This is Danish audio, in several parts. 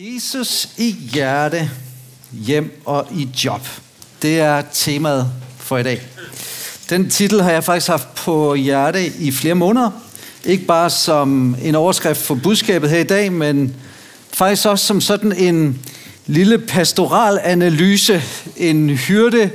Jesus i hjerte, hjem og i job. Det er temaet for i dag. Den titel har jeg faktisk haft på hjerte i flere måneder. Ikke bare som en overskrift for budskabet her i dag, men faktisk også som sådan en lille pastoral analyse, en hyrde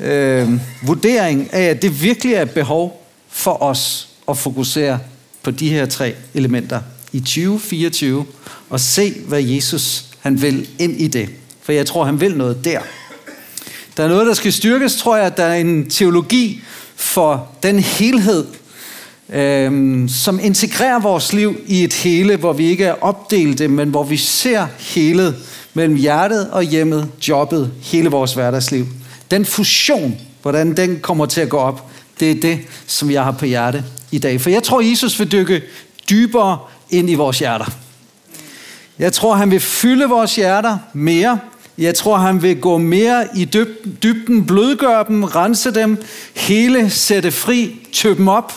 øh, vurdering af, at det virkelig er et behov for os at fokusere på de her tre elementer i 2024 og se, hvad Jesus han vil ind i det. For jeg tror, han vil noget der. Der er noget, der skal styrkes, tror jeg. Der er en teologi for den helhed, øhm, som integrerer vores liv i et hele, hvor vi ikke er opdelte, men hvor vi ser helet mellem hjertet og hjemmet, jobbet, hele vores hverdagsliv. Den fusion, hvordan den kommer til at gå op, det er det, som jeg har på hjerte i dag. For jeg tror, Jesus vil dykke dybere ind i vores hjerter. Jeg tror, han vil fylde vores hjerter mere. Jeg tror, han vil gå mere i dybden, blødgøre dem, rense dem, hele, sætte fri, tøbe dem op.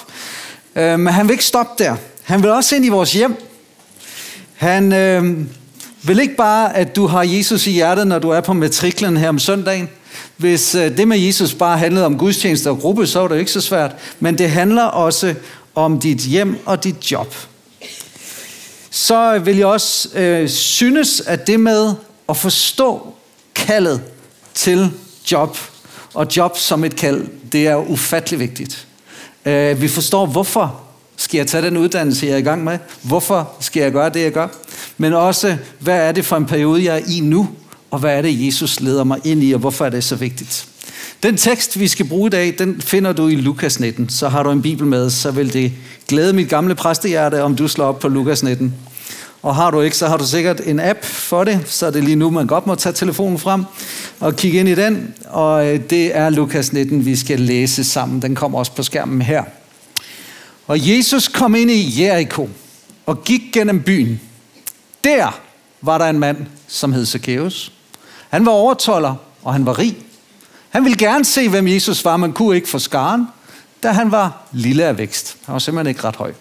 Øh, men han vil ikke stoppe der. Han vil også ind i vores hjem. Han øh, vil ikke bare, at du har Jesus i hjertet, når du er på matriklen her om søndagen. Hvis øh, det med Jesus bare handlede om gudstjeneste og gruppe, så var det jo ikke så svært. Men det handler også om dit hjem og dit job så vil jeg også øh, synes, at det med at forstå kaldet til job, og job som et kald, det er ufattelig vigtigt. Øh, vi forstår, hvorfor skal jeg tage den uddannelse, jeg er i gang med? Hvorfor skal jeg gøre det, jeg gør? Men også, hvad er det for en periode, jeg er i nu? Og hvad er det, Jesus leder mig ind i, og hvorfor er det så vigtigt? Den tekst, vi skal bruge i dag, den finder du i Lukas 19. Så har du en bibel med, så vil det glæde mit gamle præstehjerte, om du slår op på Lukas 19. Og har du ikke, så har du sikkert en app for det, så er det lige nu, man godt må tage telefonen frem og kigge ind i den. Og øh, det er Lukas 19, vi skal læse sammen. Den kommer også på skærmen her. Og Jesus kom ind i Jericho og gik gennem byen. Der var der en mand, som hed Zacchaeus. Han var overtolder, og han var rig. Han ville gerne se, hvem Jesus var, men kunne ikke få skaren, da han var lille af vækst. Han var simpelthen ikke ret høj.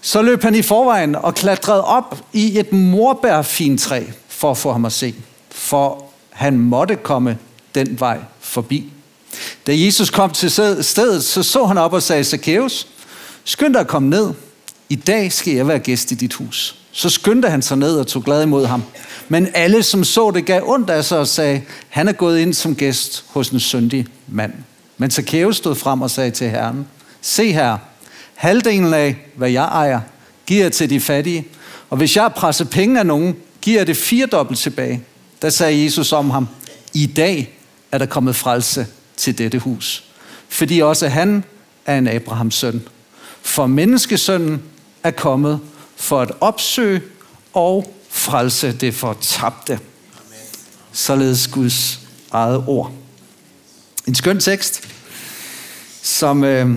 Så løb han i forvejen og klatrede op i et morbærfintræ for at få ham at se. For han måtte komme den vej forbi. Da Jesus kom til stedet, så så han op og sagde, Zacchaeus, skynd dig at komme ned. I dag skal jeg være gæst i dit hus. Så skyndte han sig ned og tog glad imod ham. Men alle, som så det, gav ondt af sig og sagde, han er gået ind som gæst hos en syndig mand. Men Zacchaeus stod frem og sagde til Herren, se her, halvdelen af, hvad jeg ejer, giver jeg til de fattige. Og hvis jeg presser penge af nogen, giver jeg det firedobbelt tilbage. Der sagde Jesus om ham, i dag er der kommet frelse til dette hus. Fordi også han er en Abrahams søn. For menneskesønnen er kommet for at opsøge og frelse det fortabte. Således Guds eget ord. En skøn tekst, som øh,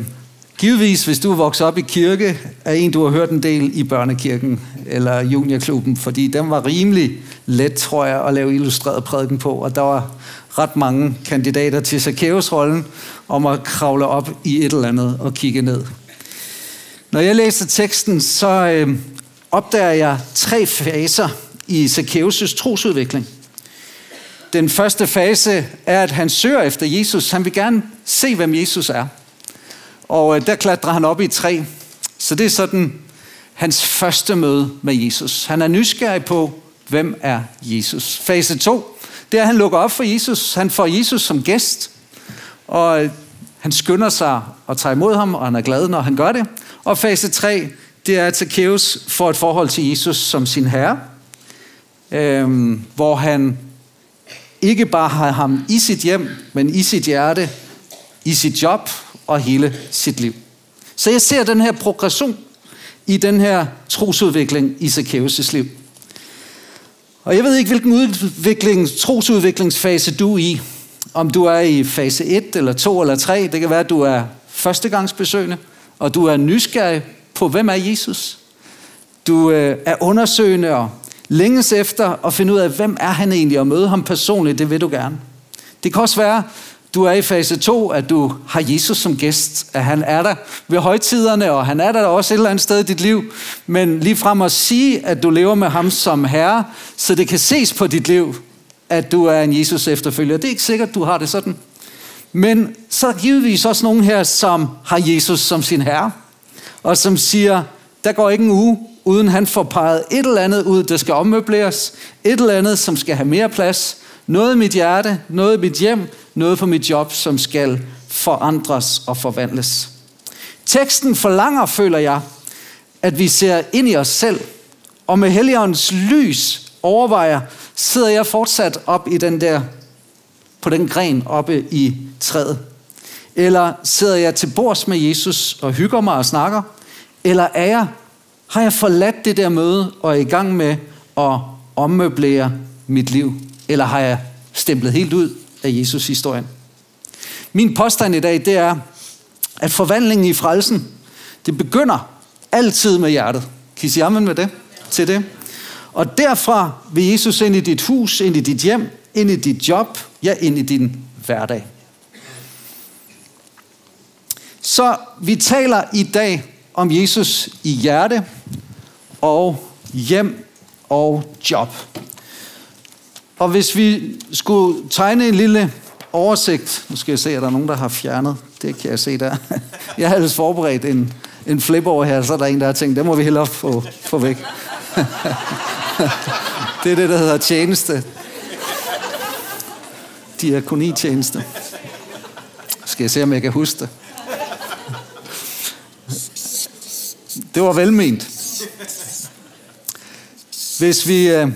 givetvis, hvis du er vokset op i kirke, er en, du har hørt en del i børnekirken eller juniorklubben, fordi den var rimelig let, tror jeg, at lave illustreret prædiken på, og der var ret mange kandidater til Zacchaeus-rollen om at kravle op i et eller andet og kigge ned. Når jeg læser teksten, så øh, opdager jeg tre faser i Zacchaeus' trosudvikling. Den første fase er, at han søger efter Jesus. Han vil gerne se, hvem Jesus er. Og øh, der klatrer han op i et træ. Så det er sådan hans første møde med Jesus. Han er nysgerrig på, hvem er Jesus. Fase 2, det er, at han lukker op for Jesus. Han får Jesus som gæst. Og øh, han skynder sig at tage imod ham, og han er glad, når han gør det. Og fase 3, det er, at Zacchaeus får et forhold til Jesus som sin herre, øhm, hvor han ikke bare har ham i sit hjem, men i sit hjerte, i sit job og hele sit liv. Så jeg ser den her progression i den her trosudvikling i Zacchaeus' liv. Og jeg ved ikke, hvilken udvikling, trosudviklingsfase du er i. Om du er i fase 1 eller 2 eller 3. Det kan være, at du er førstegangsbesøgende, og du er nysgerrig på, hvem er Jesus? Du øh, er undersøgende og længes efter at finde ud af, hvem er han egentlig, og møde ham personligt, det vil du gerne. Det kan også være, du er i fase 2, at du har Jesus som gæst, at han er der ved højtiderne, og han er der også et eller andet sted i dit liv. Men lige frem at sige, at du lever med ham som herre, så det kan ses på dit liv, at du er en Jesus efterfølger. Det er ikke sikkert, du har det sådan. Men så er der givetvis også nogen her, som har Jesus som sin herre, og som siger, der går ikke en uge, uden han får peget et eller andet ud, der skal ommøbleres, et eller andet, som skal have mere plads, noget i mit hjerte, noget i mit hjem, noget for mit job, som skal forandres og forvandles. Teksten forlanger, føler jeg, at vi ser ind i os selv, og med Helligåndens lys overvejer, sidder jeg fortsat op i den der, på den gren oppe i træet? Eller sidder jeg til bords med Jesus og hygger mig og snakker? Eller er jeg, har jeg forladt det der møde og er i gang med at ommøblere mit liv? Eller har jeg stemplet helt ud af Jesus historien? Min påstand i dag, det er, at forvandlingen i frelsen, det begynder altid med hjertet. Kan I sige med det? Til det? Og derfra vil Jesus ind i dit hus, ind i dit hjem, ind i dit job, ja, ind i din hverdag. Så vi taler i dag om Jesus i hjerte og hjem og job. Og hvis vi skulle tegne en lille oversigt, nu skal jeg se, at der er nogen, der har fjernet, det kan jeg se der. Jeg havde forberedt en, en flip over her, så er der en, der har tænkt, det må vi hellere få, få væk. Det er det, der hedder tjeneste. Diakonitjeneste. Skal jeg se, om jeg kan huske det? Det var velment. Hvis vi øh,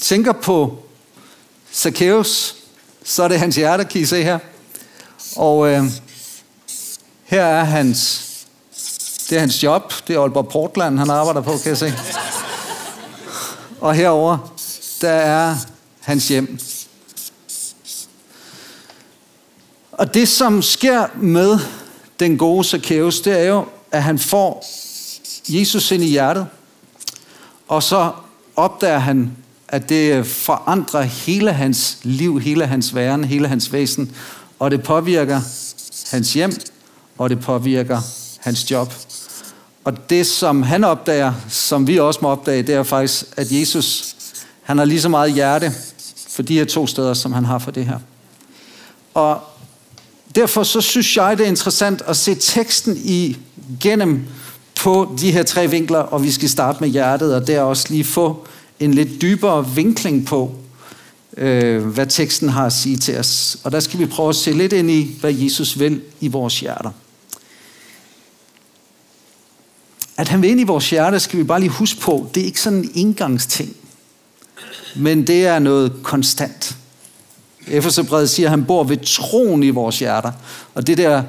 tænker på Zacchaeus, så er det hans hjerte, kan I se her. Og øh, her er hans, det er hans job, det er Aalborg Portland, han arbejder på, kan jeg se. Og herover der er hans hjem. Og det, som sker med den gode Zacchaeus, det er jo, at han får Jesus ind i hjertet, og så opdager han, at det forandrer hele hans liv, hele hans væren, hele hans væsen, og det påvirker hans hjem, og det påvirker hans job. Og det, som han opdager, som vi også må opdage, det er faktisk, at Jesus, han har lige så meget hjerte for de her to steder, som han har for det her. Og derfor så synes jeg, det er interessant at se teksten igennem på de her tre vinkler, og vi skal starte med hjertet, og der også lige få en lidt dybere vinkling på, øh, hvad teksten har at sige til os. Og der skal vi prøve at se lidt ind i, hvad Jesus vil i vores hjerter. At han vil ind i vores hjerte, skal vi bare lige huske på, det er ikke sådan en indgangsting. Men det er noget konstant. Efeserbrevet siger, at han bor ved troen i vores hjerter. Og det der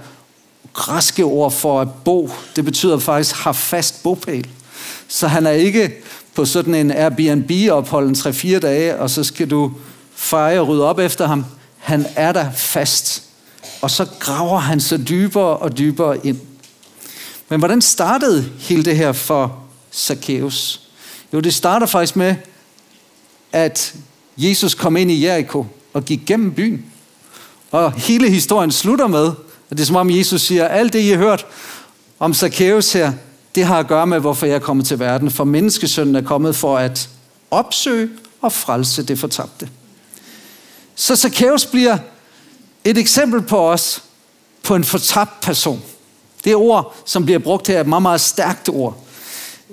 græske ord for at bo, det betyder faktisk har fast bopæl. Så han er ikke på sådan en Airbnb-ophold en 3-4 dage, og så skal du fejre og rydde op efter ham. Han er der fast. Og så graver han så dybere og dybere ind. Men hvordan startede hele det her for Zacchaeus? Jo, det starter faktisk med, at Jesus kom ind i Jericho og gik gennem byen. Og hele historien slutter med, at det er som om Jesus siger, alt det I har hørt om Zacchaeus her, det har at gøre med, hvorfor jeg er kommet til verden. For menneskesønnen er kommet for at opsøge og frelse det fortabte. Så Zacchaeus bliver et eksempel på os, på en fortabt person. Det ord, som bliver brugt her, er et meget, meget stærkt ord.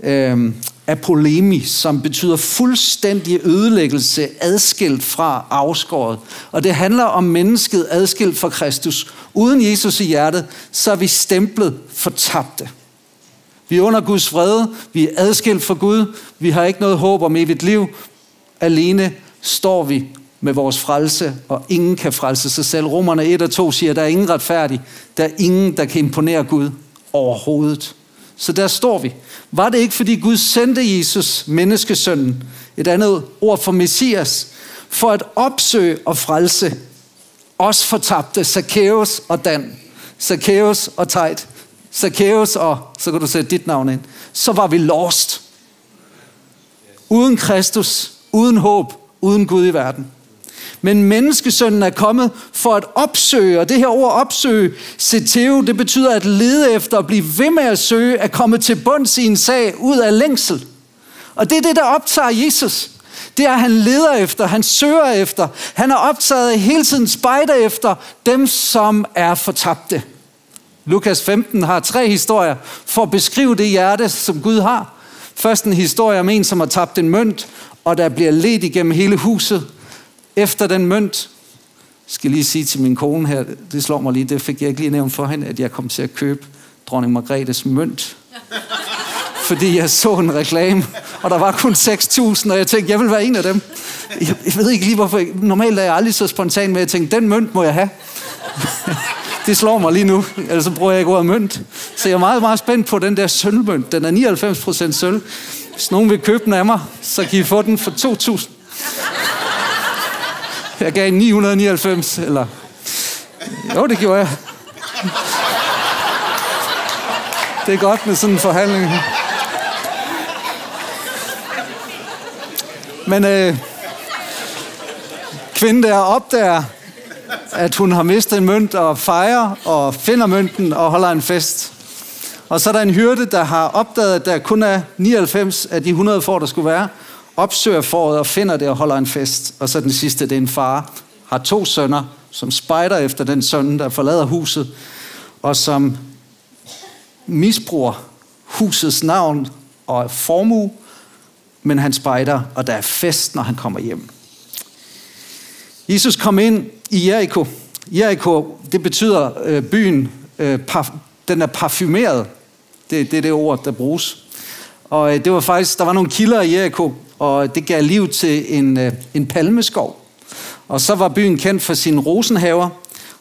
Øhm, apolemi, som betyder fuldstændig ødelæggelse, adskilt fra afskåret. Og det handler om mennesket adskilt fra Kristus. Uden Jesus i hjertet, så er vi stemplet fortabte. Vi er under Guds fred, vi er adskilt fra Gud, vi har ikke noget håb om evigt liv. Alene står vi med vores frelse, og ingen kan frelse sig selv. Romerne 1 og 2 siger, at der er ingen retfærdig. Der er ingen, der kan imponere Gud overhovedet. Så der står vi. Var det ikke, fordi Gud sendte Jesus, menneskesønnen, et andet ord for Messias, for at opsøge og frelse os fortabte, Zacchaeus og Dan, Zacchaeus og Tejt, Zacchaeus og, så kan du sætte dit navn ind, så var vi lost. Uden Kristus, uden håb, uden Gud i verden. Men menneskesønnen er kommet for at opsøge, og det her ord opsøge, seteo, det betyder at lede efter, at blive ved med at søge, at komme til bunds i en sag ud af længsel. Og det er det, der optager Jesus. Det er, at han leder efter, han søger efter. Han er optaget af hele tiden spejder efter dem, som er fortabte. Lukas 15 har tre historier for at beskrive det hjerte, som Gud har. Først en historie om en, som har tabt en mønt, og der bliver let igennem hele huset. Efter den mønt, skal lige sige til min kone her, det slår mig lige, det fik jeg ikke lige nævnt for hende, at jeg kom til at købe dronning Margrethes mønt. Fordi jeg så en reklame, og der var kun 6.000, og jeg tænkte, jeg vil være en af dem. Jeg, jeg ved ikke lige, hvorfor. Normalt er jeg aldrig så spontan med, at jeg tænkte, den mønt må jeg have. det slår mig lige nu, ellers så bruger jeg ikke ordet mønt. Så jeg er meget, meget spændt på den der sølvmønt. Den er 99% sølv. Hvis nogen vil købe den af mig, så kan I få den for 2.000. Jeg gav 999, eller... Jo, det gjorde jeg. Det er godt med sådan en forhandling. Men øh, kvinden der opdager, at hun har mistet en mønt og fejrer og finder mønten og holder en fest. Og så er der en hyrde, der har opdaget, at der kun er 99 af de 100 får, der skulle være, opsøger foråret og finder det og holder en fest. Og så den sidste, det er en far, har to sønner, som spejder efter den søn, der forlader huset, og som misbruger husets navn og formue, men han spejder, og der er fest, når han kommer hjem. Jesus kom ind i Jericho. Jericho, det betyder øh, byen, øh, parf- den er parfumeret. Det, det er det ord, der bruges. Og øh, det var faktisk, der var nogle kilder i Jericho, og det gav liv til en, øh, en palmeskov. Og så var byen kendt for sine rosenhaver,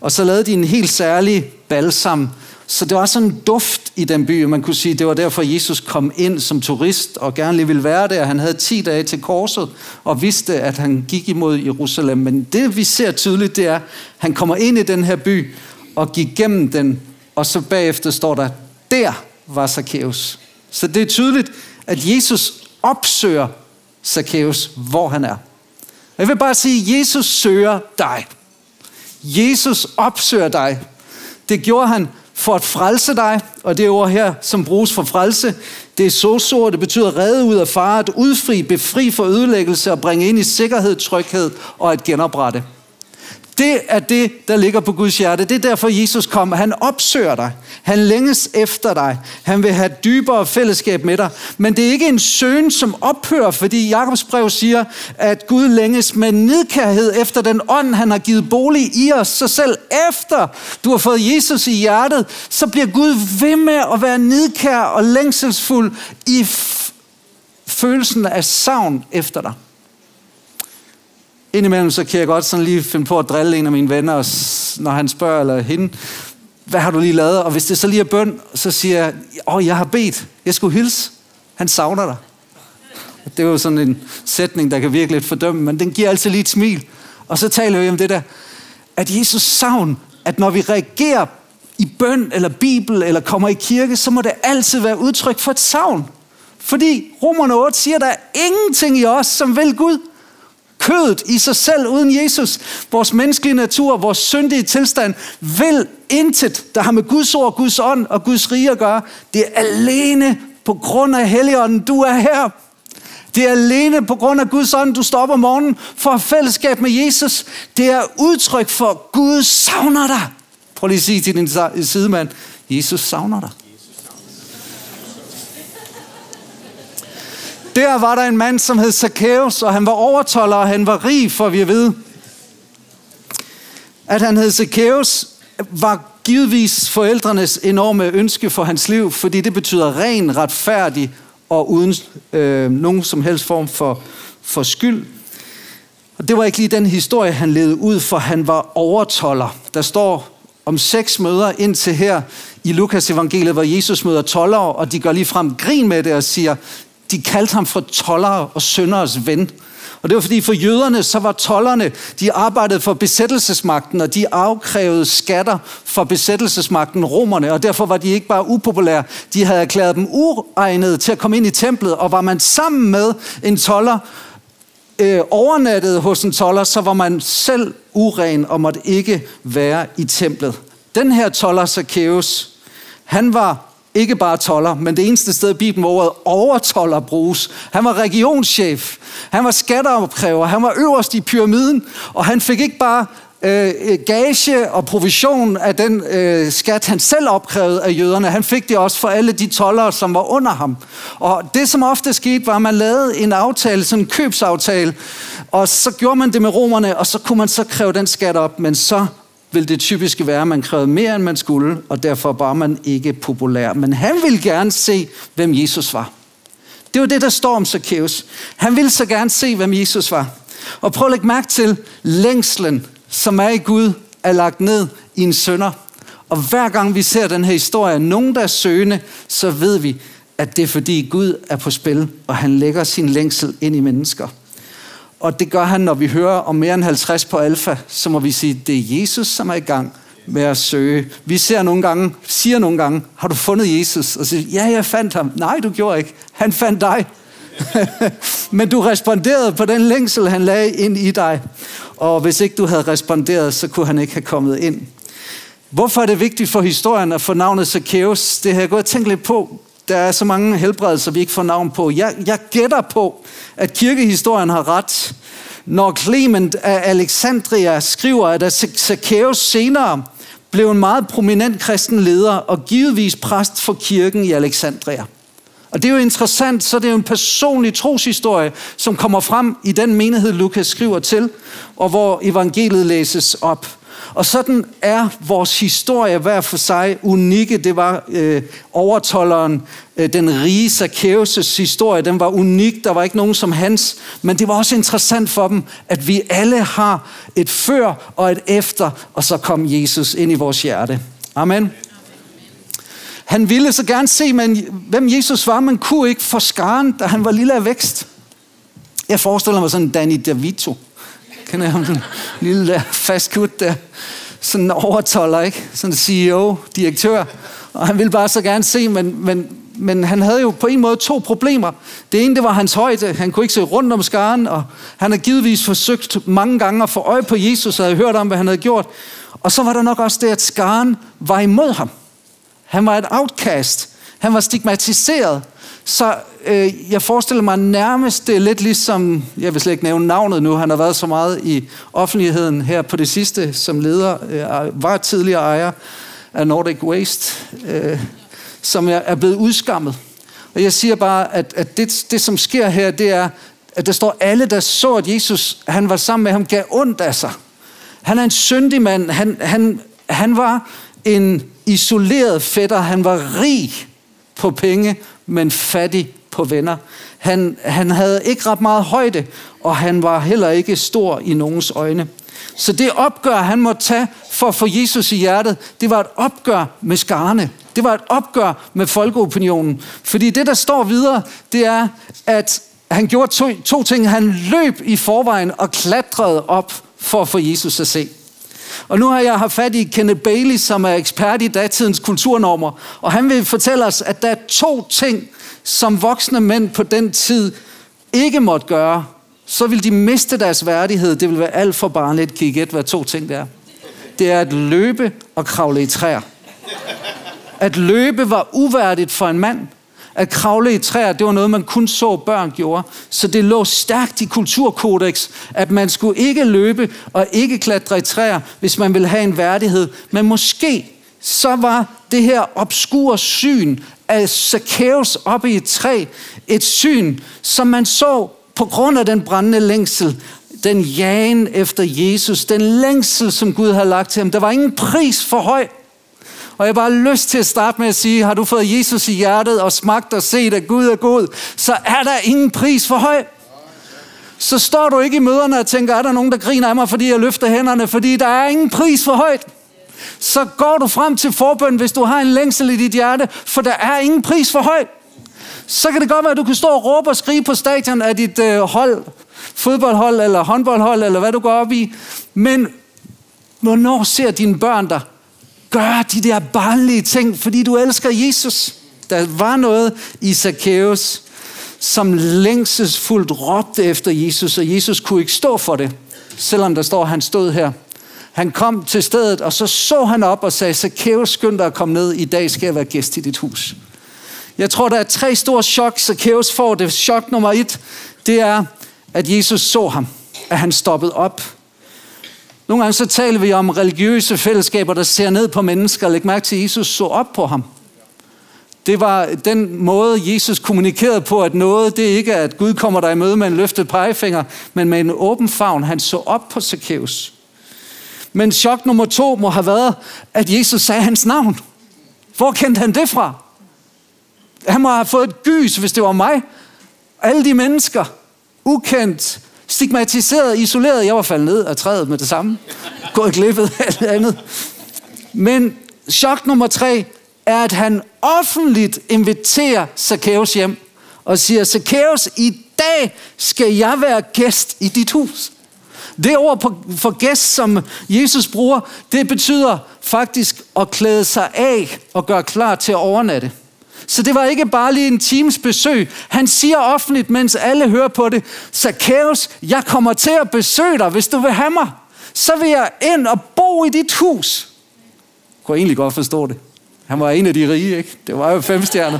og så lavede de en helt særlig balsam, så det var sådan en duft i den by, man kunne sige, det var derfor Jesus kom ind som turist og gerne lige ville være der. Han havde 10 dage til korset og vidste, at han gik imod Jerusalem. Men det vi ser tydeligt, det er, at han kommer ind i den her by og gik gennem den, og så bagefter står der, der var Zacchaeus. Så det er tydeligt, at Jesus opsøger Zacchaeus, hvor han er. Jeg vil bare sige, at Jesus søger dig. Jesus opsøger dig. Det gjorde han for at frelse dig, og det ord her, som bruges for frelse, det er så det betyder redde ud af fare, at udfri, befri for ødelæggelse og bringe ind i sikkerhed, tryghed og at genoprette. Det er det, der ligger på Guds hjerte. Det er derfor, Jesus kom. Han opsøger dig. Han længes efter dig. Han vil have dybere fællesskab med dig. Men det er ikke en søgen, som ophører, fordi Jakobs brev siger, at Gud længes med nedkærhed efter den ånd, han har givet bolig i os. Så selv efter du har fået Jesus i hjertet, så bliver Gud ved med at være nedkær og længselsfuld i følelsen af savn efter dig. Indimellem så kan jeg godt sådan lige finde på at drille en af mine venner, når han spørger eller hende, hvad har du lige lavet? Og hvis det så lige er bøn, så siger jeg, åh, jeg har bedt. Jeg skulle hilse. Han savner dig. Det er jo sådan en sætning, der kan virke lidt fordømme, men den giver altid lige et smil. Og så taler vi om det der, at Jesus savn, at når vi reagerer i bøn eller bibel eller kommer i kirke, så må det altid være udtryk for et savn. Fordi Romerne 8 siger, at der er ingenting i os, som vil Gud. Kødet i sig selv uden Jesus, vores menneskelige natur, vores syndige tilstand, vil intet, der har med Guds ord, Guds ånd og Guds rige at gøre. Det er alene på grund af Helligånden, du er her. Det er alene på grund af Guds ånd, du står op om morgenen for at fællesskab med Jesus. Det er udtryk for, Gud savner dig. Prøv lige at sige til din sidemand, Jesus savner dig. Der var der en mand, som hed Zacchaeus, og han var overtoller, og han var rig, for vi at vide. At han hed Zacchaeus, var givetvis forældrenes enorme ønske for hans liv, fordi det betyder ren, retfærdig og uden øh, nogen som helst form for, for skyld. Og det var ikke lige den historie, han levede ud, for han var overtoller. Der står om seks møder indtil her i Lukas evangeliet, hvor Jesus møder toller, og de gør lige frem grin med det og siger, de kaldte ham for tollere og sønderes ven. Og det var fordi for jøderne, så var tollerne, de arbejdede for besættelsesmagten, og de afkrævede skatter for besættelsesmagten romerne, og derfor var de ikke bare upopulære, de havde erklæret dem uegnede til at komme ind i templet, og var man sammen med en toller, øh, overnattede hos en toller, så var man selv uren og måtte ikke være i templet. Den her toller, Zacchaeus, han var ikke bare toller, men det eneste sted i Bibelen, hvor ordet overtoller bruges. Han var regionschef, han var skatteopkræver, han var øverst i pyramiden, og han fik ikke bare øh, gage og provision af den øh, skat, han selv opkrævede af jøderne. Han fik det også for alle de tollere, som var under ham. Og det, som ofte skete, var, at man lavede en aftale, sådan en købsaftale, og så gjorde man det med romerne, og så kunne man så kræve den skat op, men så vil det typisk være, at man krævede mere, end man skulle, og derfor var man ikke populær. Men han ville gerne se, hvem Jesus var. Det var det, der står om Zacchaeus. Han ville så gerne se, hvem Jesus var. Og prøv at lægge mærke til længslen, som er i Gud, er lagt ned i en sønder. Og hver gang vi ser den her historie, nogen der er søgende, så ved vi, at det er fordi Gud er på spil, og han lægger sin længsel ind i mennesker. Og det gør han, når vi hører om mere end 50 på alfa, så må vi sige, det er Jesus, som er i gang med at søge. Vi ser nogle gange, siger nogle gange, har du fundet Jesus? Og siger, ja, jeg fandt ham. Nej, du gjorde ikke. Han fandt dig. Men du responderede på den længsel, han lagde ind i dig. Og hvis ikke du havde responderet, så kunne han ikke have kommet ind. Hvorfor er det vigtigt for historien at få navnet Zacchaeus? Det har jeg gået og tænkt lidt på. Der er så mange helbredelser, vi ikke får navn på. Jeg, jeg gætter på, at kirkehistorien har ret, når Clement af Alexandria skriver, at Zacchaeus senere blev en meget prominent kristen leder og givetvis præst for kirken i Alexandria. Og det er jo interessant, så det er jo en personlig troshistorie, som kommer frem i den menighed, Lukas skriver til, og hvor evangeliet læses op. Og sådan er vores historie hver for sig unikke. Det var øh, overtolleren, øh, den rige Zacchaeus' historie, den var unik. Der var ikke nogen som hans. Men det var også interessant for dem, at vi alle har et før og et efter, og så kom Jesus ind i vores hjerte. Amen. Han ville så gerne se, men, hvem Jesus var, men kunne ikke få skaren, da han var lille af vækst. Jeg forestiller mig sådan Danny DeVito. Kender jeg ham? Sådan lille der, fast kut der. Sådan en overtoller, ikke? Sådan en CEO, direktør. Og han ville bare så gerne se, men, men, men han havde jo på en måde to problemer. Det ene, det var hans højde. Han kunne ikke se rundt om skaren, og han har givetvis forsøgt mange gange at få øje på Jesus, og havde hørt om, hvad han havde gjort. Og så var der nok også det, at skaren var imod ham. Han var et outcast. Han var stigmatiseret. Så øh, jeg forestiller mig nærmest, det er lidt ligesom, jeg vil slet ikke nævne navnet nu, han har været så meget i offentligheden her på det sidste, som leder, øh, var tidligere ejer af Nordic Waste, øh, som er, er blevet udskammet. Og jeg siger bare, at, at det, det som sker her, det er, at der står alle, der så, at Jesus, han var sammen med ham, gav ondt af sig. Han er en syndig mand. Han, han, han var en isoleret fætter. Han var rig på penge, men fattig på venner. Han, han havde ikke ret meget højde, og han var heller ikke stor i nogens øjne. Så det opgør, han måtte tage for at få Jesus i hjertet, det var et opgør med skarne. Det var et opgør med folkeopinionen. Fordi det, der står videre, det er, at han gjorde to, to ting. Han løb i forvejen og klatrede op for at få Jesus at se. Og nu har jeg haft fat i Kenneth Bailey, som er ekspert i datidens kulturnormer, og han vil fortælle os, at der er to ting, som voksne mænd på den tid ikke måtte gøre, så vil de miste deres værdighed. Det vil være alt for barnligt. Kan I gætte, hvad to ting det er? Det er at løbe og kravle i træer. At løbe var uværdigt for en mand. At kravle i træer, det var noget, man kun så børn gjorde. Så det lå stærkt i kulturkodex, at man skulle ikke løbe og ikke klatre i træer, hvis man ville have en værdighed. Men måske så var det her obskure syn af Zacchaeus oppe i et træ, et syn, som man så på grund af den brændende længsel, den jagen efter Jesus, den længsel, som Gud har lagt til ham. Der var ingen pris for høj. Og jeg har bare lyst til at starte med at sige, har du fået Jesus i hjertet og smagt og set, at Gud er god, så er der ingen pris for høj. Så står du ikke i møderne og tænker, er der nogen, der griner af mig, fordi jeg løfter hænderne, fordi der er ingen pris for højt. Så går du frem til forbøn, hvis du har en længsel i dit hjerte, for der er ingen pris for højt. Så kan det godt være, at du kan stå og råbe og skrige på stadion af dit øh, hold, fodboldhold eller håndboldhold, eller hvad du går op i. Men hvornår ser dine børn dig gøre de der barnlige ting, fordi du elsker Jesus? Der var noget i Zacchaeus, som længselsfuldt råbte efter Jesus, og Jesus kunne ikke stå for det, selvom der står, at han stod her. Han kom til stedet, og så så han op og sagde, Zacchaeus, skynd dig at komme ned, i dag skal jeg være gæst i dit hus. Jeg tror, der er tre store chok, Zacchaeus får. Det chok nummer et, det er, at Jesus så ham, at han stoppede op. Nogle gange så taler vi om religiøse fællesskaber, der ser ned på mennesker. Læg mærke til, at Jesus så op på ham. Det var den måde, Jesus kommunikerede på, at noget, det ikke er, at Gud kommer dig i møde med en løftet pegefinger, men med en åben favn. Han så op på Zacchaeus. Men chok nummer to må have været, at Jesus sagde hans navn. Hvor kendte han det fra? Han må have fået et gys, hvis det var mig. Alle de mennesker, ukendt, stigmatiseret, isoleret. Jeg var faldet ned af træet med det samme. Gået glippet alt andet. Men chok nummer tre er, at han offentligt inviterer Zacchaeus hjem og siger, Zacchaeus, i dag skal jeg være gæst i dit hus. Det ord for gæst, som Jesus bruger, det betyder faktisk at klæde sig af og gøre klar til at overnatte. Så det var ikke bare lige en times besøg. Han siger offentligt, mens alle hører på det, Zacchaeus, jeg kommer til at besøge dig, hvis du vil have mig. Så vil jeg ind og bo i dit hus. Jeg kunne egentlig godt forstå det. Han var en af de rige, ikke? Det var jo fem stjerner.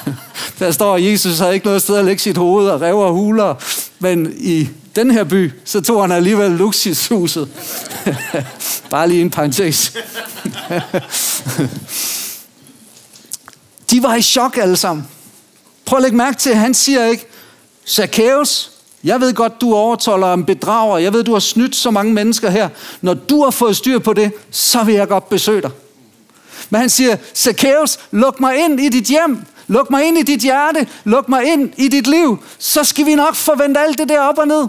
Der står, at Jesus havde ikke noget sted at lægge sit hoved og rev og huler. Men i den her by, så tog han alligevel luksushuset. Bare lige en parentes. De var i chok alle sammen. Prøv at lægge mærke til, han siger ikke, Zacchaeus, jeg ved godt, du overtolder en bedrager. Jeg ved, du har snydt så mange mennesker her. Når du har fået styr på det, så vil jeg godt besøge dig. Men han siger, Zacchaeus, luk mig ind i dit hjem. Luk mig ind i dit hjerte. Luk mig ind i dit liv. Så skal vi nok forvente alt det der op og ned.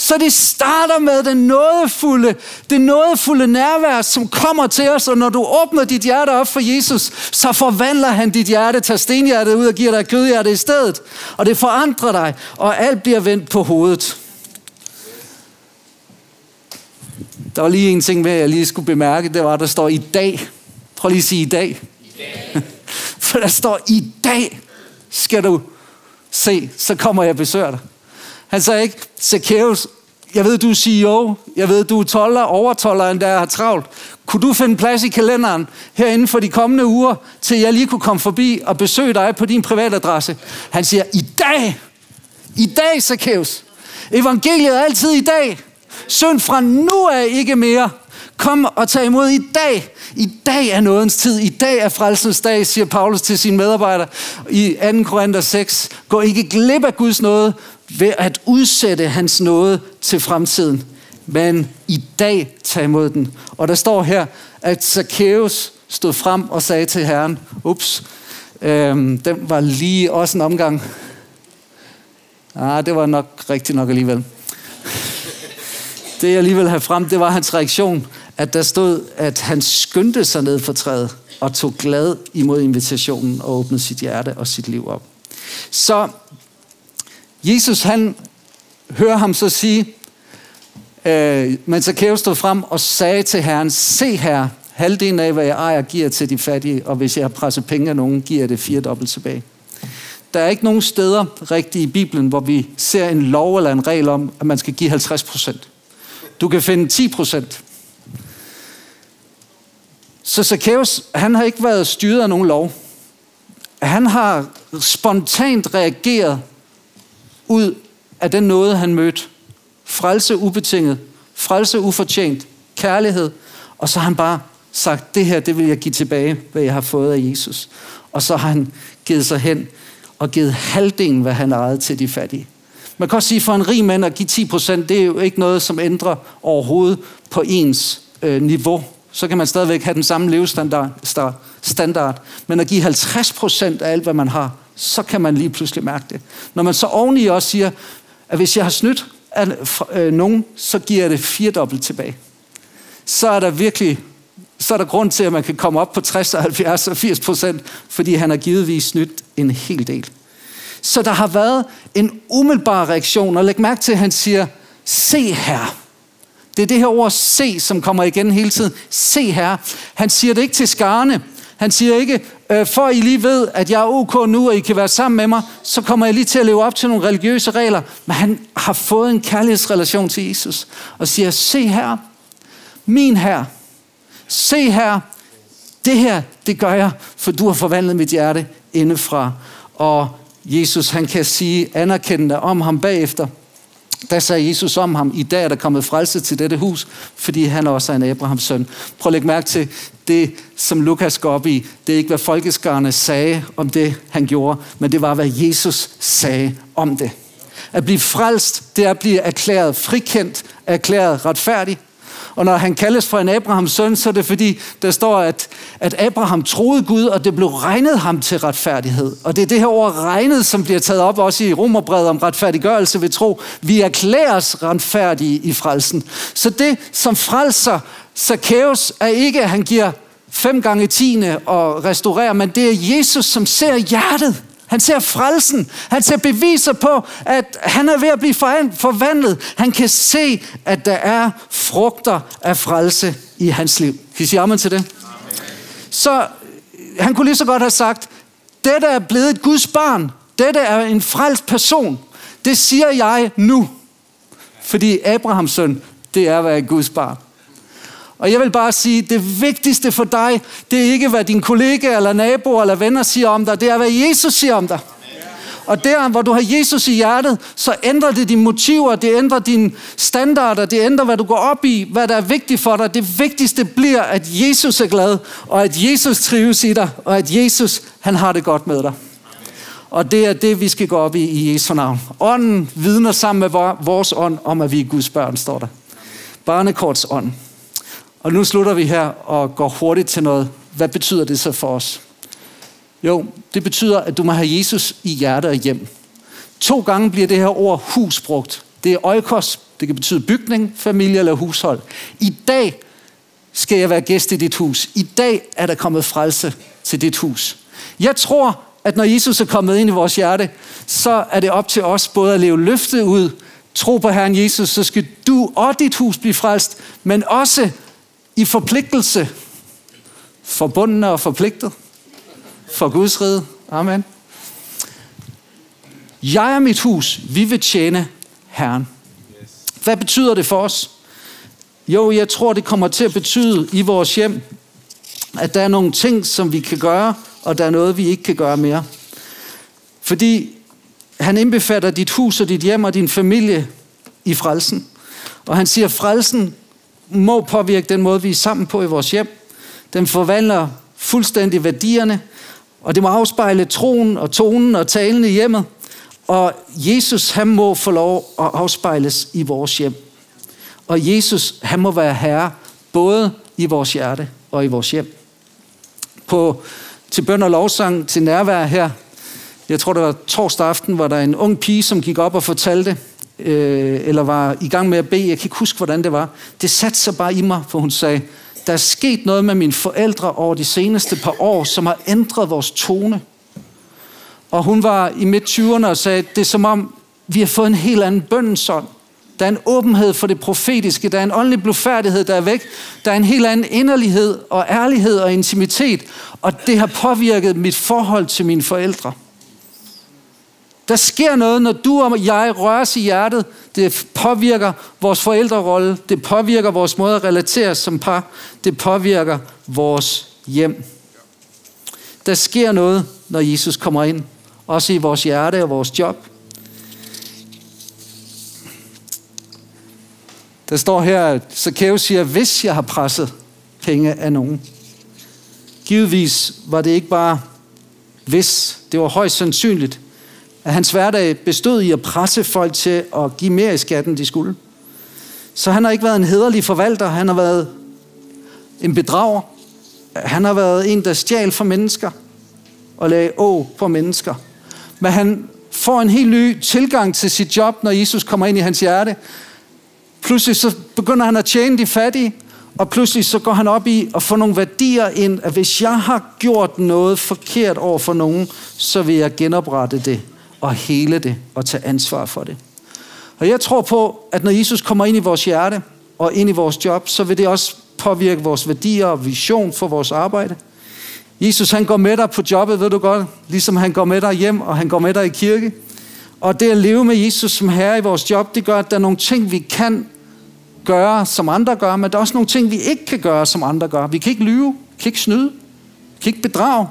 Så det starter med den nådefulde, det nådefulde nærvær, som kommer til os, og når du åbner dit hjerte op for Jesus, så forvandler han dit hjerte, tager stenhjertet ud og giver dig kødhjertet i stedet. Og det forandrer dig, og alt bliver vendt på hovedet. Der var lige en ting med, jeg lige skulle bemærke, det var, der står i dag. Prøv lige at sige i dag. I dag. For der står, i dag skal du se, så kommer jeg og besøger dig. Han sagde ikke, Zacchaeus, jeg ved, du er CEO, jeg ved, du er toller, overtolleren, der har travlt. Kunne du finde plads i kalenderen herinde for de kommende uger, til jeg lige kunne komme forbi og besøge dig på din privatadresse? Han siger, i dag, i dag, Zacchaeus. Evangeliet er altid i dag. Synd fra nu af ikke mere. Kom og tag imod i dag. I dag er nådens tid. I dag er frelsens dag, siger Paulus til sine medarbejdere i 2. Korinther 6. Gå ikke glip af Guds nåde ved at udsætte hans nåde til fremtiden. Men i dag tage imod den. Og der står her, at Zacchaeus stod frem og sagde til Herren, ups, øhm, den var lige også en omgang. Ah, det var nok rigtigt nok alligevel. Det jeg alligevel have frem, det var hans reaktion at der stod, at han skyndte sig ned for træet og tog glad imod invitationen og åbnede sit hjerte og sit liv op. Så Jesus han hører ham så sige, øh, men Zacchaeus stod frem og sagde til Herren, se her, halvdelen af hvad jeg ejer giver til de fattige, og hvis jeg har presset penge af nogen, giver jeg det fire dobbelt tilbage. Der er ikke nogen steder rigtigt i Bibelen, hvor vi ser en lov eller en regel om, at man skal give 50 procent. Du kan finde 10 procent. Så Zacchaeus, han har ikke været styret af nogen lov. Han har spontant reageret ud af den noget, han mødte. Frelse ubetinget, frelse ufortjent, kærlighed. Og så har han bare sagt, det her, det vil jeg give tilbage, hvad jeg har fået af Jesus. Og så har han givet sig hen og givet halvdelen, hvad han ejede til de fattige. Man kan også sige, for en rig mand at give 10 procent, det er jo ikke noget, som ændrer overhovedet på ens øh, niveau så kan man stadigvæk have den samme levestandard. Standard. Men at give 50 procent af alt, hvad man har, så kan man lige pludselig mærke det. Når man så oveni også siger, at hvis jeg har snydt af øh, nogen, så giver jeg det firedobbelt tilbage. Så er der virkelig så er der grund til, at man kan komme op på 60, 70 og 80 procent, fordi han har givetvis snydt en hel del. Så der har været en umiddelbar reaktion, og læg mærke til, at han siger, se her, det er det her ord se, som kommer igen hele tiden. Se her. Han siger det ikke til skarne. Han siger ikke, øh, for I lige ved, at jeg er ok nu, og I kan være sammen med mig, så kommer jeg lige til at leve op til nogle religiøse regler. Men han har fået en kærlighedsrelation til Jesus, og siger, se her, min her, se her, det her, det gør jeg, for du har forvandlet mit hjerte indefra. Og Jesus, han kan sige anerkendende om ham bagefter, der sagde Jesus om ham, i dag er der kommet frelse til dette hus, fordi han også er en Abrahams søn. Prøv at lægge mærke til, det som Lukas går op i, det er ikke hvad folkeskarne sagde om det, han gjorde, men det var, hvad Jesus sagde om det. At blive frelst, det er at blive erklæret frikendt, erklæret retfærdig, og når han kaldes for en Abrahams søn, så er det fordi, der står, at, at Abraham troede Gud, og det blev regnet ham til retfærdighed. Og det er det her ord regnet, som bliver taget op også i Romerbrevet om retfærdiggørelse ved tro. Vi erklæres retfærdige i frelsen. Så det, som frelser Zacchaeus, er ikke, at han giver fem gange tiende og restaurerer, men det er Jesus, som ser hjertet. Han ser frelsen. Han ser beviser på, at han er ved at blive forvandlet. Han kan se, at der er frugter af frelse i hans liv. Kan I sige amen til det? Amen. Så øh, han kunne lige så godt have sagt, dette er blevet et Guds barn. Dette er en frelst person. Det siger jeg nu. Fordi Abrahams søn, det er at være Guds barn. Og jeg vil bare sige, det vigtigste for dig, det er ikke, hvad din kollega eller nabo eller venner siger om dig, det er, hvad Jesus siger om dig. Og der, hvor du har Jesus i hjertet, så ændrer det dine motiver, det ændrer dine standarder, det ændrer, hvad du går op i, hvad der er vigtigt for dig. Det vigtigste bliver, at Jesus er glad, og at Jesus trives i dig, og at Jesus, han har det godt med dig. Og det er det, vi skal gå op i i Jesu navn. Ånden vidner sammen med vores ånd om, at vi er Guds børn, står der. Barnekorts ånd. Og nu slutter vi her og går hurtigt til noget. Hvad betyder det så for os? Jo, det betyder, at du må have Jesus i hjerte og hjem. To gange bliver det her ord hus brugt. Det er øjkos, det kan betyde bygning, familie eller hushold. I dag skal jeg være gæst i dit hus. I dag er der kommet frelse til dit hus. Jeg tror, at når Jesus er kommet ind i vores hjerte, så er det op til os både at leve løftet ud, tro på Herren Jesus, så skal du og dit hus blive frelst, men også i forpligtelse. Forbundne og forpligtet. For Guds rige. Amen. Jeg og mit hus, vi vil tjene Herren. Hvad betyder det for os? Jo, jeg tror, det kommer til at betyde i vores hjem, at der er nogle ting, som vi kan gøre, og der er noget, vi ikke kan gøre mere. Fordi han indbefatter dit hus og dit hjem og din familie i frelsen. Og han siger, at frelsen må påvirke den måde, vi er sammen på i vores hjem. Den forvandler fuldstændig værdierne, og det må afspejle troen og tonen og talen i hjemmet. Og Jesus, han må få lov at afspejles i vores hjem. Og Jesus, han må være herre, både i vores hjerte og i vores hjem. På, til bøn og lovsang, til nærvær her, jeg tror det var torsdag aften, var der en ung pige, som gik op og fortalte, øh, eller var i gang med at bede. Jeg kan ikke huske, hvordan det var. Det satte sig bare i mig, for hun sagde, der er sket noget med mine forældre over de seneste par år, som har ændret vores tone. Og hun var i midt 20'erne og sagde, det er som om, vi har fået en helt anden bøndensånd. Der er en åbenhed for det profetiske. Der er en åndelig blufærdighed, der er væk. Der er en helt anden inderlighed og ærlighed og intimitet. Og det har påvirket mit forhold til mine forældre. Der sker noget, når du og jeg røres i hjertet. Det påvirker vores forældrerolle. Det påvirker vores måde at relatere som par. Det påvirker vores hjem. Der sker noget, når Jesus kommer ind. Også i vores hjerte og vores job. Der står her, at Zacchaeus siger, hvis jeg har presset penge af nogen. Givetvis var det ikke bare hvis, det var højst sandsynligt, at hans hverdag bestod i at presse folk til at give mere i skatten, de skulle. Så han har ikke været en hederlig forvalter, han har været en bedrager. Han har været en, der stjal for mennesker og lagde å på mennesker. Men han får en helt ny tilgang til sit job, når Jesus kommer ind i hans hjerte. Pludselig så begynder han at tjene de fattige, og pludselig så går han op i at få nogle værdier ind, at hvis jeg har gjort noget forkert over for nogen, så vil jeg genoprette det og hele det og tage ansvar for det. Og jeg tror på, at når Jesus kommer ind i vores hjerte og ind i vores job, så vil det også påvirke vores værdier og vision for vores arbejde. Jesus han går med dig på jobbet, ved du godt, ligesom han går med dig hjem, og han går med dig i kirke. Og det at leve med Jesus som herre i vores job, det gør, at der er nogle ting, vi kan gøre, som andre gør, men der er også nogle ting, vi ikke kan gøre, som andre gør. Vi kan ikke lyve, vi kan ikke snyde, vi kan ikke bedrage,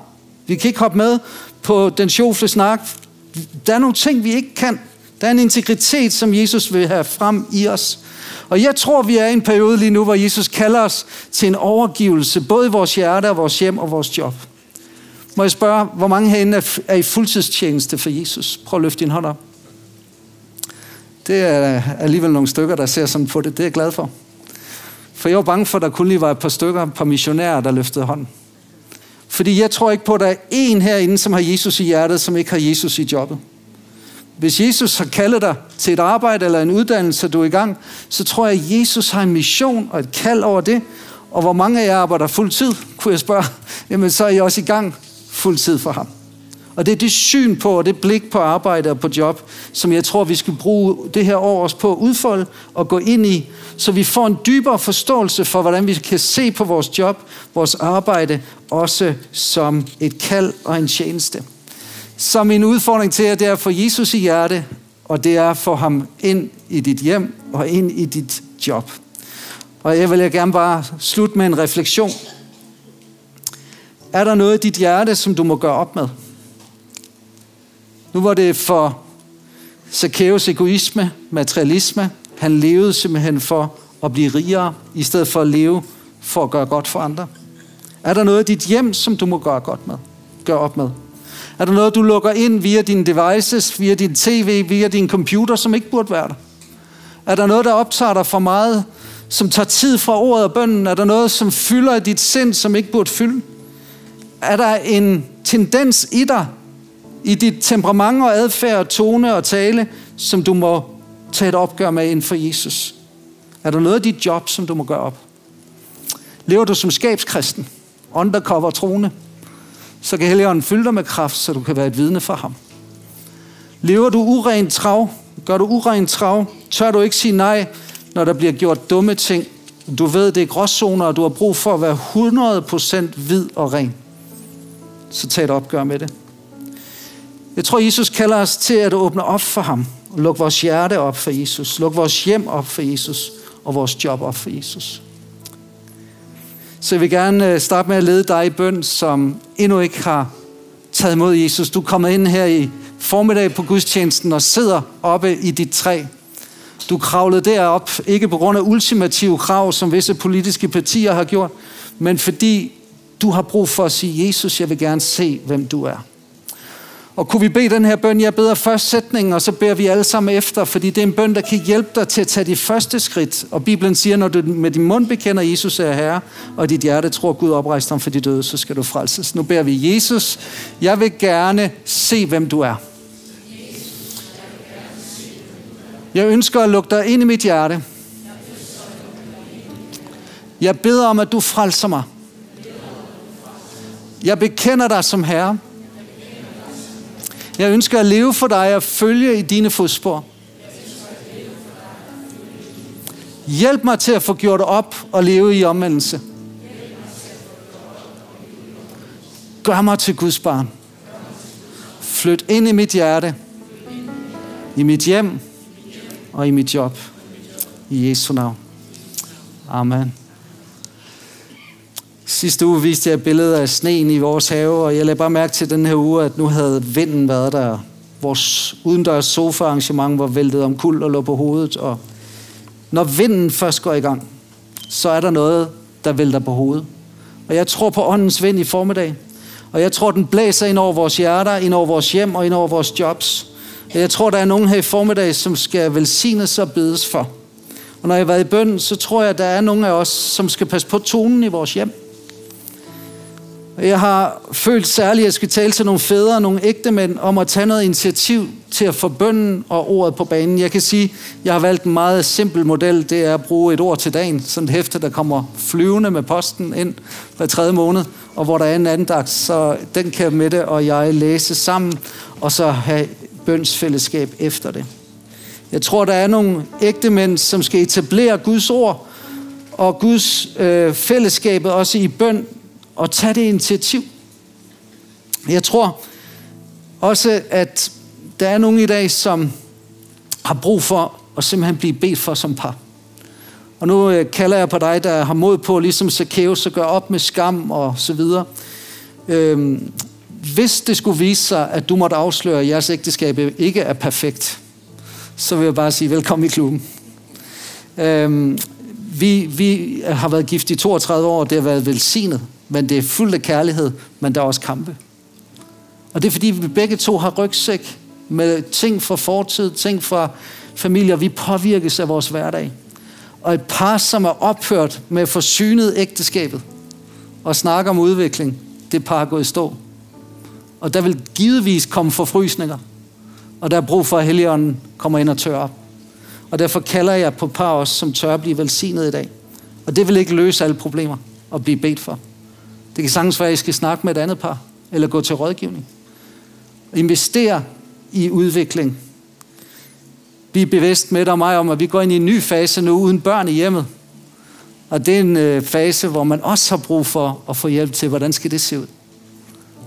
vi kan ikke hoppe med på den sjofle snak. Der er nogle ting, vi ikke kan. Der er en integritet, som Jesus vil have frem i os. Og jeg tror, vi er i en periode lige nu, hvor Jesus kalder os til en overgivelse, både i vores hjerte og vores hjem og vores job. Må jeg spørge, hvor mange herinde er i fuldtidstjeneste for Jesus? Prøv at løfte din hånd op. Det er alligevel nogle stykker, der ser sådan på det. Det er jeg glad for. For jeg var bange for, at der kun lige var et par stykker, et par missionærer, der løftede hånden. Fordi jeg tror ikke på, at der er en herinde, som har Jesus i hjertet, som ikke har Jesus i jobbet. Hvis Jesus har kaldet dig til et arbejde eller en uddannelse, du er i gang, så tror jeg, at Jesus har en mission og et kald over det. Og hvor mange af jer arbejder fuldtid, kunne jeg spørge, jamen så er I også i gang fuldtid for ham. Og det er det syn på, og det blik på arbejde og på job, som jeg tror, vi skal bruge det her år også på at udfolde og gå ind i, så vi får en dybere forståelse for, hvordan vi kan se på vores job, vores arbejde, også som et kald og en tjeneste. Så min udfordring til jer, det er at få Jesus i hjerte, og det er at få ham ind i dit hjem og ind i dit job. Og jeg vil gerne bare slutte med en refleksion. Er der noget i dit hjerte, som du må gøre op med? Nu var det for Zacchaeus egoisme, materialisme. Han levede simpelthen for at blive rigere, i stedet for at leve for at gøre godt for andre. Er der noget i dit hjem, som du må gøre godt med? Gør op med? Er der noget, du lukker ind via dine devices, via din tv, via din computer, som ikke burde være der? Er der noget, der optager dig for meget, som tager tid fra ordet og bønden? Er der noget, som fylder i dit sind, som ikke burde fylde? Er der en tendens i dig, i dit temperament og adfærd, tone og tale, som du må tage et opgør med inden for Jesus? Er der noget af dit job, som du må gøre op? Lever du som skabskristen? Undercover troende? Så kan Helligånden fylde dig med kraft, så du kan være et vidne for ham. Lever du urent trav? Gør du urent trav? Tør du ikke sige nej, når der bliver gjort dumme ting? Du ved, det er gråzoner, og du har brug for at være 100% hvid og ren. Så tag et opgør med det. Jeg tror, Jesus kalder os til at åbne op for ham. Luk vores hjerte op for Jesus. Luk vores hjem op for Jesus. Og vores job op for Jesus. Så jeg vil gerne øh, starte med at lede dig i bøn, som endnu ikke har taget imod Jesus. Du er kommet ind her i formiddag på gudstjenesten og sidder oppe i dit træ. Du kravlede derop, ikke på grund af ultimative krav, som visse politiske partier har gjort, men fordi du har brug for at sige, Jesus, jeg vil gerne se, hvem du er. Og kunne vi bede den her bøn? Jeg beder først sætningen, og så beder vi alle sammen efter, fordi det er en bøn, der kan hjælpe dig til at tage de første skridt. Og Bibelen siger, når du med din mund bekender, Jesus er Herre, og dit hjerte tror, Gud oprejste ham for de døde, så skal du frelses. Nu beder vi, Jesus, jeg vil gerne se, hvem du er. Jeg ønsker at lukke dig ind i mit hjerte. Jeg beder om, at du frelser mig. Jeg bekender dig som Herre. Jeg ønsker at leve for dig og følge i dine fodspor. Hjælp mig til at få gjort op og leve i omvendelse. Gør mig til Guds barn. Flyt ind i mit hjerte, i mit hjem og i mit job. I Jesu navn. Amen. Sidste uge viste jeg et billede af sneen i vores have, og jeg lagde bare mærke til den her uge, at nu havde vinden været der. Vores udendørs sofaarrangement var væltet om kul og lå på hovedet, og når vinden først går i gang, så er der noget, der vælter på hovedet. Og jeg tror på åndens vind i formiddag. Og jeg tror, den blæser ind over vores hjerter, ind over vores hjem og ind over vores jobs. Og jeg tror, der er nogen her i formiddag, som skal velsignes og bedes for. Og når jeg har været i bøn, så tror jeg, at der er nogen af os, som skal passe på tonen i vores hjem. Jeg har følt særligt, at jeg skal tale til nogle fædre, nogle ægte mænd, om at tage noget initiativ til at få bønden og ordet på banen. Jeg kan sige, at jeg har valgt en meget simpel model. Det er at bruge et ord til dagen. Sådan et hæfte, der kommer flyvende med posten ind hver tredje måned, og hvor der er en andagt. Så den kan Mette og jeg læse sammen, og så have bønsfællesskab efter det. Jeg tror, der er nogle ægte mænd, som skal etablere Guds ord og Guds øh, fællesskabet også i bøn og tage det initiativ. Jeg tror også, at der er nogen i dag, som har brug for at simpelthen blive bedt for som par. Og nu øh, kalder jeg på dig, der har mod på, ligesom Zacchaeus, at gøre op med skam og så videre. Øhm, hvis det skulle vise sig, at du måtte afsløre, at jeres ægteskab ikke er perfekt, så vil jeg bare sige, velkommen i klubben. Øhm, vi, vi har været gift i 32 år, og det har været velsignet, men det er fuldt af kærlighed, men der er også kampe. Og det er fordi, vi begge to har rygsæk med ting fra fortid, ting fra familier. Vi påvirkes af vores hverdag. Og et par, som er ophørt med forsynet ægteskabet og snakker om udvikling, det par er gået i stå. Og der vil givetvis komme forfrysninger. Og der er brug for, at Helligånden kommer ind og tør op. Og derfor kalder jeg på par os, som tør at blive velsignet i dag. Og det vil ikke løse alle problemer at blive bedt for. Det kan sagtens være, at I skal snakke med et andet par, eller gå til rådgivning. Investere i udvikling. Bliv bevidst med dig og mig om, at vi går ind i en ny fase nu uden børn i hjemmet. Og det er en øh, fase, hvor man også har brug for at få hjælp til, hvordan skal det se ud.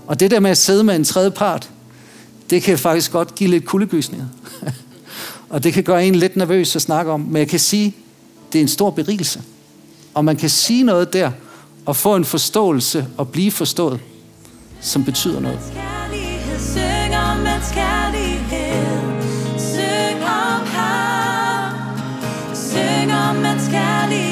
Og det der med at sidde med en tredje part, det kan faktisk godt give lidt kuldegysninger. og det kan gøre en lidt nervøs at snakke om. Men jeg kan sige, det er en stor berigelse. Og man kan sige noget der, og få en forståelse og blive forstået, som betyder noget. Kærlighed, syng om mands kærlighed. Syng om ham. Syng om mands kærlighed.